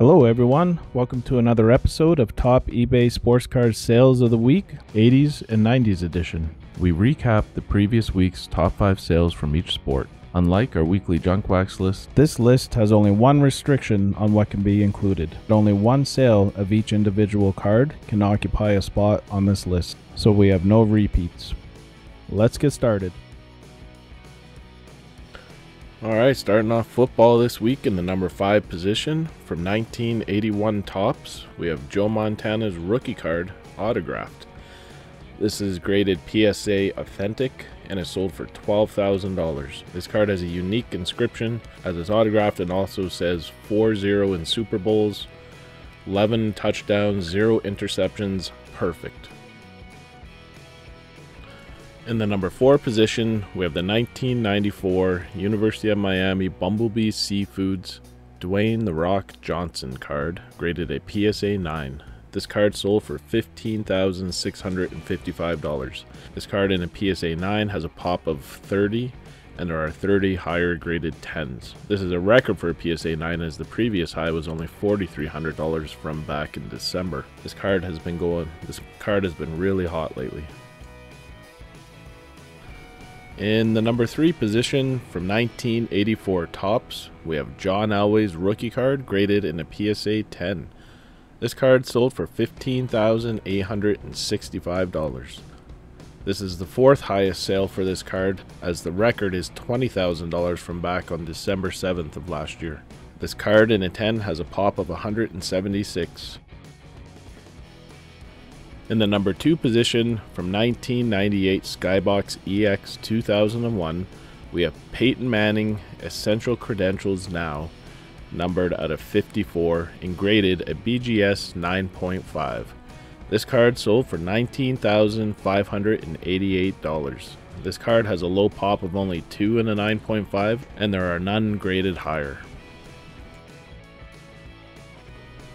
Hello, everyone. Welcome to another episode of Top eBay Sports Cars Sales of the Week, 80s and 90s edition. We recap the previous week's top 5 sales from each sport. Unlike our weekly junk wax list, This list has only one restriction on what can be included. Only one sale of each individual card can occupy a spot on this list, so we have no repeats. Let's get started. All right, starting off football this week in the number five position from 1981 Topps, we have Joe Montana's rookie card autographed. This is graded PSA authentic and is sold for $12,000. This card has a unique inscription as it's autographed and also says 4-0 in Super Bowls, 11 touchdowns, 0 interceptions, perfect. In the number four position, we have the 1994 University of Miami Bumblebee Seafoods Dwayne The Rock Johnson card, graded a PSA 9. This card sold for $15,655. This card in a PSA 9 has a pop of 30, and there are 30 higher graded 10s. This is a record for a PSA 9 as the previous high was only $4,300 from back in December. This card has been going, this card has been really hot lately. In the number three position from 1984 Topps, we have John Elway's rookie card graded in a PSA 10. This card sold for $15,865. This is the fourth highest sale for this card, as the record is $20,000 from back on December 7th of last year. This card in a 10 has a pop of 176. In the number two position from 1998 Skybox EX 2001, we have Peyton Manning Essential Credentials Now, numbered out of 54 and graded a BGS 9.5. This card sold for $19,588. This card has a low pop of only 2 and a 9.5, and there are none graded higher.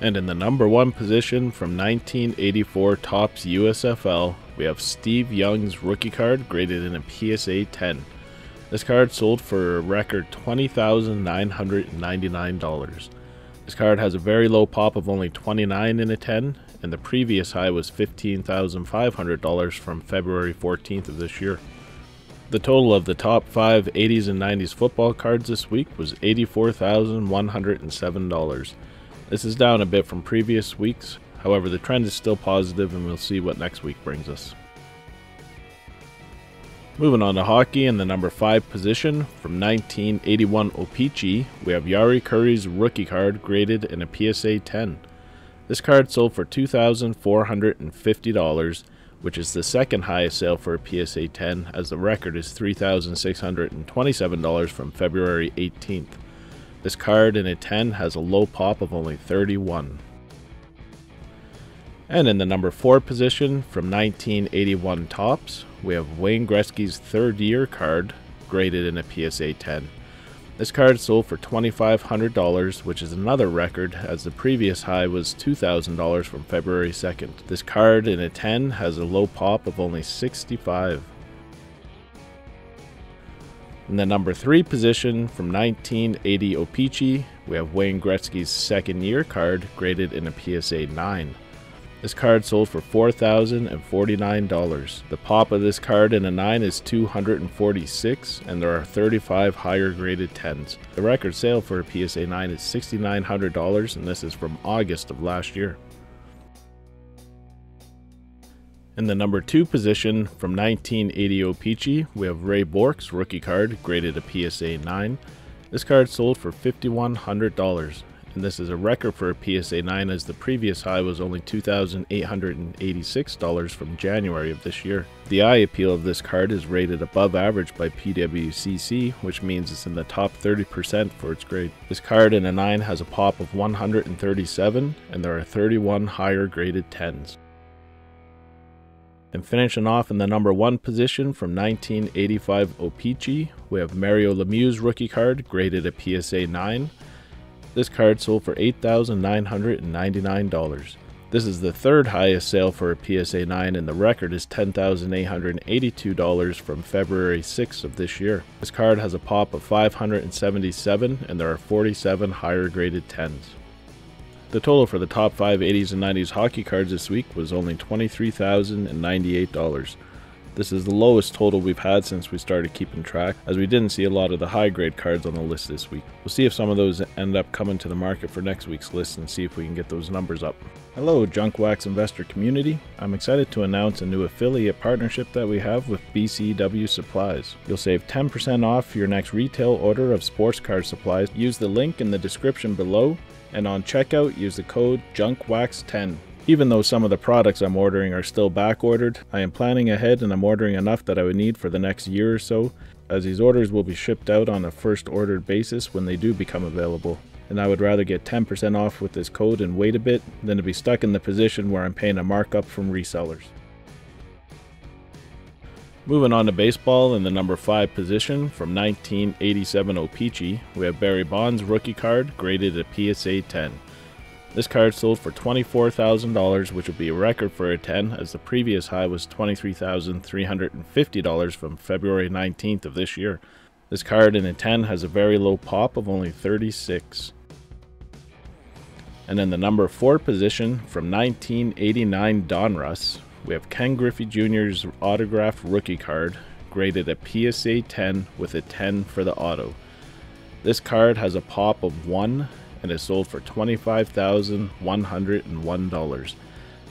And in the number one position from 1984 Topps USFL, we have Steve Young's rookie card graded in a PSA 10. This card sold for a record $20,999. This card has a very low pop of only 29 in a 10, and the previous high was $15,500 from February 14th of this year. The total of the top 5 80s and 90s football cards this week was $84,107. This is down a bit from previous weeks, however, the trend is still positive, and we'll see what next week brings us. Moving on to hockey in the number 5 position from 1981 O-Pee-Chee, we have Jari Kurri's rookie card graded in a PSA 10. This card sold for $2,450, which is the second highest sale for a PSA 10, as the record is $3,627 from February 18th. This card in a 10 has a low pop of only 31. And in the number 4 position from 1981 Topps, we have Wayne Gretzky's third year card graded in a PSA 10. This card sold for $2,500, which is another record, as the previous high was $2,000 from February 2nd. This card in a 10 has a low pop of only 65. In the number 3 position from 1980 O-Pee-Chee, we have Wayne Gretzky's second year card graded in a PSA 9. This card sold for $4,049. The pop of this card in a 9 is 246, and there are 35 higher graded 10s. The record sale for a PSA 9 is $6,900, and this is from August of last year. In the number 2 position from 1980 O-Pee-Chee, we have Ray Bourque's rookie card graded a PSA 9. This card sold for $5,100 and this is a record for a PSA 9 as the previous high was only $2,886 from January of this year. The eye appeal of this card is rated above average by PWCC, which means it's in the top 30% for its grade. This card in a 9 has a pop of 137, and there are 31 higher graded 10s. And finishing off in the number one position from 1985 O-Pee-Chee, we have Mario Lemieux's rookie card graded a PSA 9. This card sold for $8,999. This is the third highest sale for a PSA 9 and the record is $10,882 from February 6th of this year. This card has a pop of 577 and there are 47 higher graded 10s. The total for the top 5 80s and 90s hockey cards this week was only $23,098. This is the lowest total we've had since we started keeping track, as we didn't see a lot of the high grade cards on the list this week. We'll see if some of those end up coming to the market for next week's list and see if we can get those numbers up. Hello, Junk Wax investor community. I'm excited to announce a new affiliate partnership that we have with BCW Supplies. You'll save 10% off your next retail order of sports card supplies. Use the link in the description below, and on checkout, use the code JUNKWAX10. Even though some of the products I'm ordering are still back ordered, I am planning ahead and I'm ordering enough that I would need for the next year or so, as these orders will be shipped out on a first ordered basis when they do become available. And I would rather get 10% off with this code and wait a bit than to be stuck in the position where I'm paying a markup from resellers. Moving on to baseball in the number 5 position from 1987 O-Pee-Chee, we have Barry Bonds rookie card graded at PSA 10. This card sold for $24,000, which would be a record for a 10, as the previous high was $23,350 from February 19th of this year. This card in a 10 has a very low pop of only 36. And in the number 4 position from 1989 Donruss, we have Ken Griffey Jr.'s autographed rookie card, graded at PSA 10 with a 10 for the auto. This card has a pop of 1 and is sold for $25,101.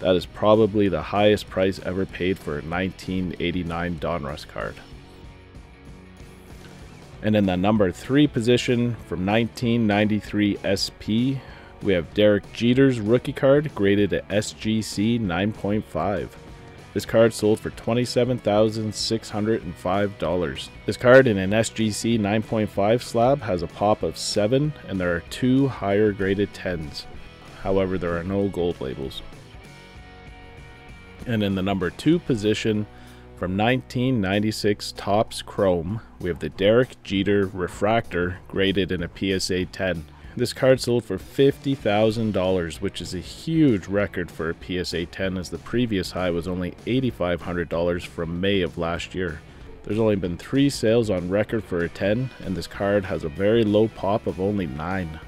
That is probably the highest price ever paid for a 1989 Donruss card. And in the number 3 position from 1993 SP, we have Derek Jeter's rookie card graded at SGC 9.5. This card sold for $27,605. This card in an SGC 9.5 slab has a pop of 7 and there are two higher graded 10s. However, there are no gold labels. And in the number 2 position from 1996 Topps Chrome, we have the Derek Jeter Refractor graded in a PSA 10. This card sold for $50,000, which is a huge record for a PSA 10 as the previous high was only $8,500 from May of last year. There's only been three sales on record for a 10, and this card has a very low pop of only 9.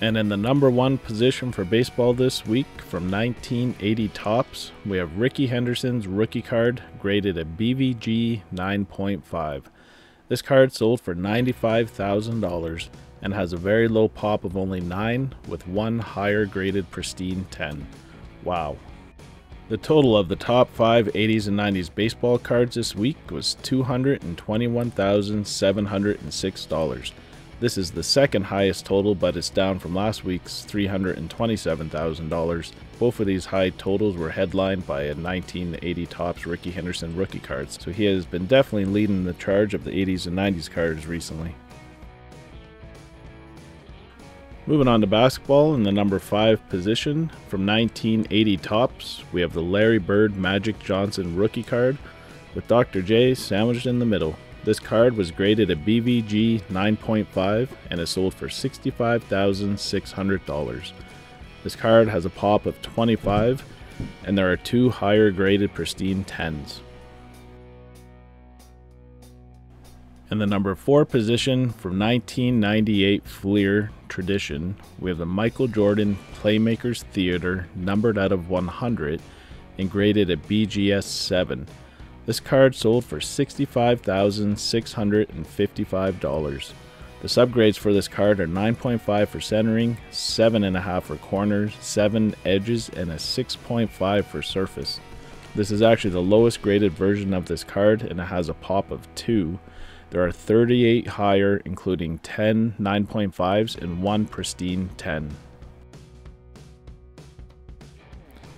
And in the number one position for baseball this week from 1980 Topps, we have Rickey Henderson's rookie card graded a BVG 9.5. This card sold for $95,000 and has a very low pop of only 9 with one higher graded pristine 10. Wow. The total of the top 5 80s and 90s baseball cards this week was $221,706. This is the second highest total, but it's down from last week's $327,000. Both of these high totals were headlined by a 1980 Topps Rickey Henderson rookie cards, so he has been definitely leading the charge of the 80s and 90s cards recently. Moving on to basketball in the number 5 position from 1980 Topps, we have the Larry Bird Magic Johnson rookie card with Dr. J sandwiched in the middle. This card was graded a BVG 9.5 and is sold for $65,600. This card has a pop of 25 and there are two higher graded pristine 10s. In the number 4 position from 1998 Fleer Tradition, we have the Michael Jordan Playmakers Theater numbered out of 100 and graded a BGS 7. This card sold for $65,655. The subgrades for this card are 9.5 for centering, 7.5 for corners, 7 edges, and a 6.5 for surface. This is actually the lowest graded version of this card and it has a pop of 2. There are 38 higher, including 10 9.5s and 1 pristine 10.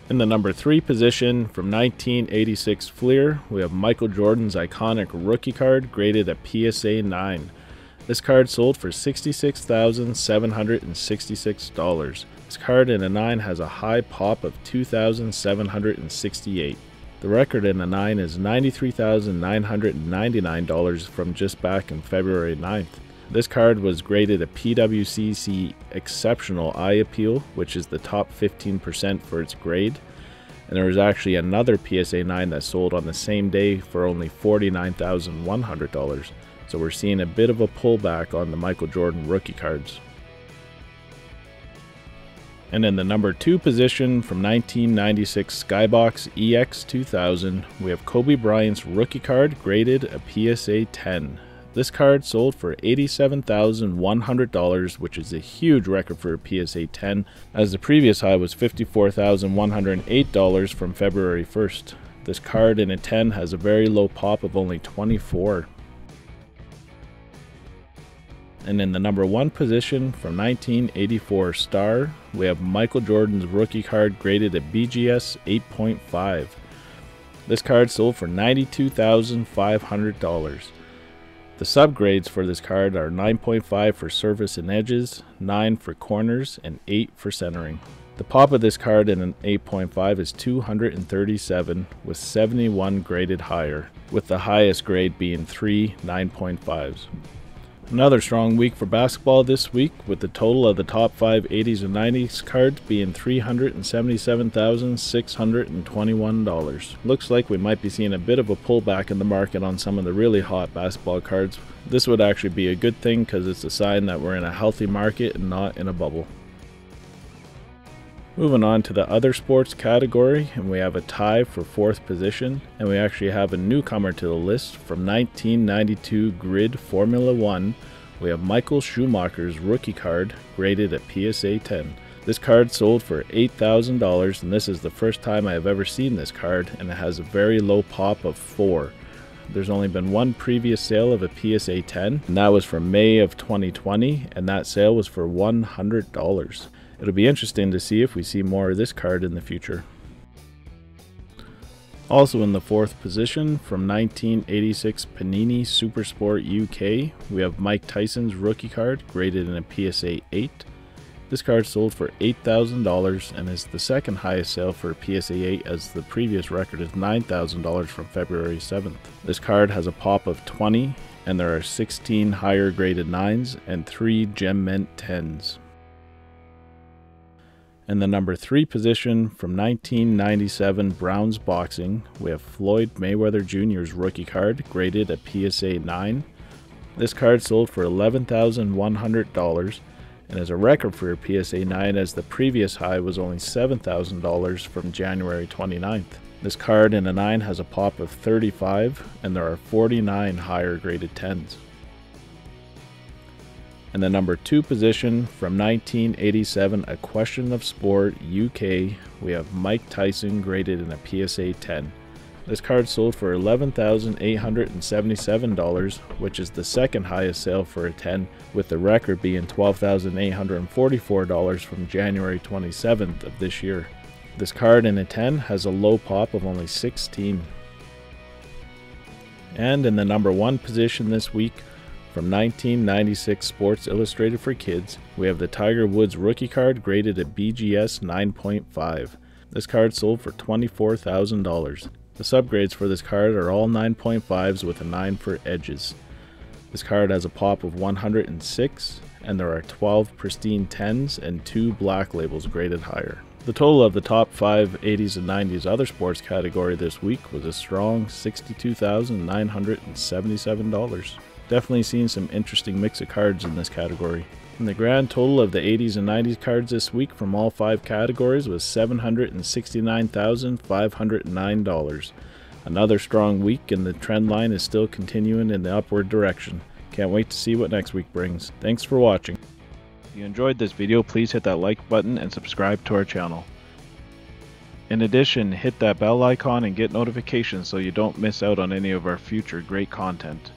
In the number 3 position from 1986 Fleer, we have Michael Jordan's iconic rookie card graded at PSA 9. This card sold for $66,766. This card in a 9 has a high pop of 2,768. The record in a 9 is $93,999 from just back in February 9th. This card was graded a PWCC Exceptional Eye Appeal, which is the top 15% for its grade. And there was actually another PSA 9 that sold on the same day for only $49,100. So we're seeing a bit of a pullback on the Michael Jordan rookie cards. And in the number two position from 1996 Skybox EX 2000, we have Kobe Bryant's rookie card graded a PSA 10. This card sold for $87,100, which is a huge record for a PSA 10, as the previous high was $54,108 from February 1st. This card in a 10 has a very low pop of only 24. And in the number one position from 1984 Star, we have Michael Jordan's rookie card graded at BGS 8.5. This card sold for $92,500. The subgrades for this card are 9.5 for surface and edges, 9 for corners, and 8 for centering. The pop of this card in an 8.5 is 237 with 71 graded higher, with the highest grade being 3 9.5s. Another strong week for basketball this week, with the total of the top 5 80s and 90s cards being $377,621. Looks like we might be seeing a bit of a pullback in the market on some of the really hot basketball cards. This would actually be a good thing because it's a sign that we're in a healthy market and not in a bubble. Moving on to the other sports category, and we have a tie for fourth position, and we actually have a newcomer to the list from 1992 Grid Formula One. We have Michael Schumacher's rookie card graded at PSA 10. This card sold for $8,000, and this is the first time I have ever seen this card, and it has a very low pop of 4. There's only been one previous sale of a PSA 10, and that was from May of 2020, and that sale was for $100. It'll be interesting to see if we see more of this card in the future. Also in the fourth position, from 1986 Panini Supersport UK, we have Mike Tyson's rookie card, graded in a PSA 8. This card sold for $8,000 and is the second highest sale for a PSA 8 as the previous record is $9,000 from February 7th. This card has a pop of 20 and there are 16 higher graded 9s and 3 gem mint 10s. In the number three position from 1997 Brown's Boxing, we have Floyd Mayweather Jr.'s rookie card graded at PSA 9. This card sold for $11,100 and is a record for PSA 9 as the previous high was only $7,000 from January 29th. This card in a 9 has a pop of 35 and there are 49 higher graded 10s. In the number two position from 1987, A Question of Sport UK, we have Mike Tyson graded in a PSA 10. This card sold for $11,877, which is the second highest sale for a 10, with the record being $12,844 from January 27th of this year. This card in a 10 has a low pop of only 16. And in the number one position this week, from 1996 Sports Illustrated for Kids, we have the Tiger Woods rookie card graded at BGS 9.5. This card sold for $24,000. The subgrades for this card are all 9.5s with a 9 for edges. This card has a pop of 106, and there are 12 pristine 10s and 2 black labels graded higher. The total of the top 5 80s and 90s other sports category this week was a strong $62,977. Definitely seen some interesting mix of cards in this category. And the grand total of the 80s and 90s cards this week from all five categories was $769,509. Another strong week, and the trend line is still continuing in the upward direction. Can't wait to see what next week brings. Thanks for watching. If you enjoyed this video, please hit that like button and subscribe to our channel. In addition, hit that bell icon and get notifications so you don't miss out on any of our future great content.